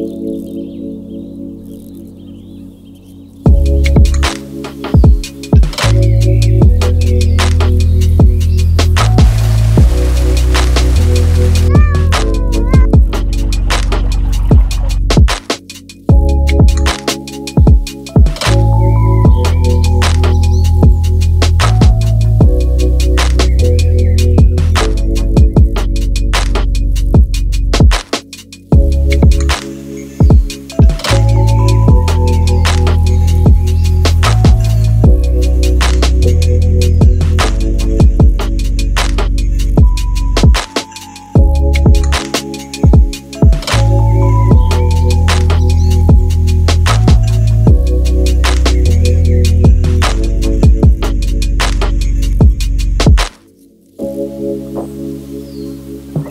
ハハハハ。Thank